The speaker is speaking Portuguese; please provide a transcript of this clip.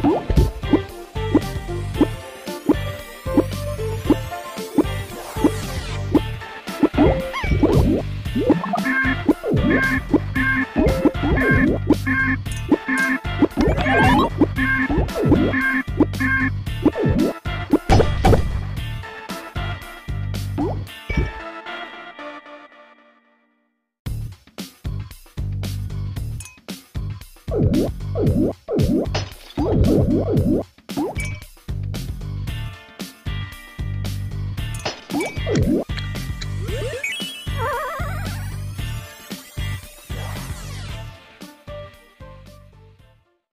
What? you